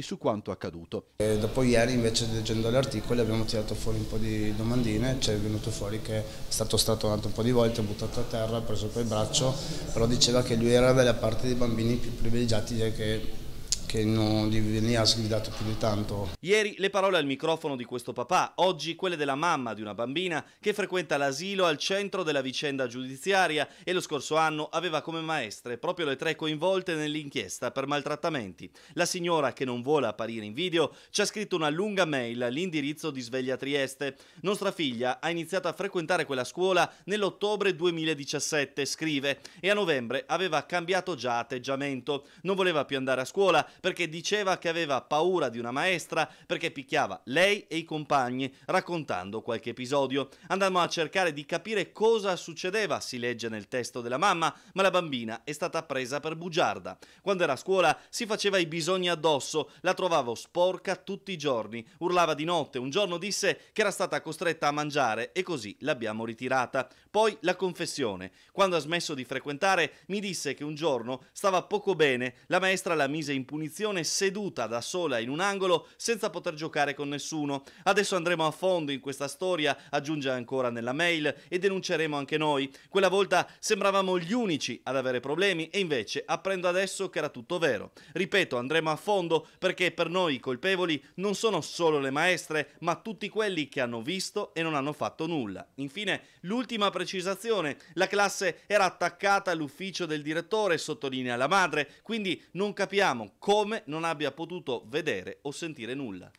su quanto accaduto. E dopo ieri invece leggendo gli articoli abbiamo tirato fuori un po' di domandine, c'è venuto fuori che è stato strattonato un po' di volte, buttato a terra, preso il braccio, però diceva che lui era della parte dei bambini più privilegiati che che non gli veniva sgridato più di tanto. Ieri le parole al microfono di questo papà, oggi quelle della mamma di una bambina che frequenta l'asilo al centro della vicenda giudiziaria e lo scorso anno aveva come maestre proprio le tre coinvolte nell'inchiesta per maltrattamenti. La signora che non vuole apparire in video ci ha scritto una lunga mail all'indirizzo di Sveglia Trieste. Nostra figlia ha iniziato a frequentare quella scuola nell'ottobre 2017, scrive, e a novembre aveva cambiato già atteggiamento. Non voleva più andare a scuola perché diceva che aveva paura di una maestra perché picchiava lei e i compagni, raccontando qualche episodio. Andammo a cercare di capire cosa succedeva, si legge nel testo della mamma, ma la bambina è stata presa per bugiarda. Quando era a scuola si faceva i bisogni addosso, la trovavo sporca tutti i giorni, urlava di notte, un giorno disse che era stata costretta a mangiare e così l'abbiamo ritirata. Poi la confessione. Quando ha smesso di frequentare mi disse che un giorno stava poco bene, la maestra la mise in punizione punizione seduta da sola in un angolo senza poter giocare con nessuno. Adesso andremo a fondo in questa storia, aggiunge ancora nella mail, e denunceremo anche noi. Quella volta sembravamo gli unici ad avere problemi e invece apprendo adesso che era tutto vero. Ripeto, andremo a fondo perché per noi i colpevoli non sono solo le maestre, ma tutti quelli che hanno visto e non hanno fatto nulla. Infine, l'ultima precisazione, la classe era attaccata all'ufficio del direttore, sottolinea la madre, quindi non capiamo come non abbia potuto vedere o sentire nulla.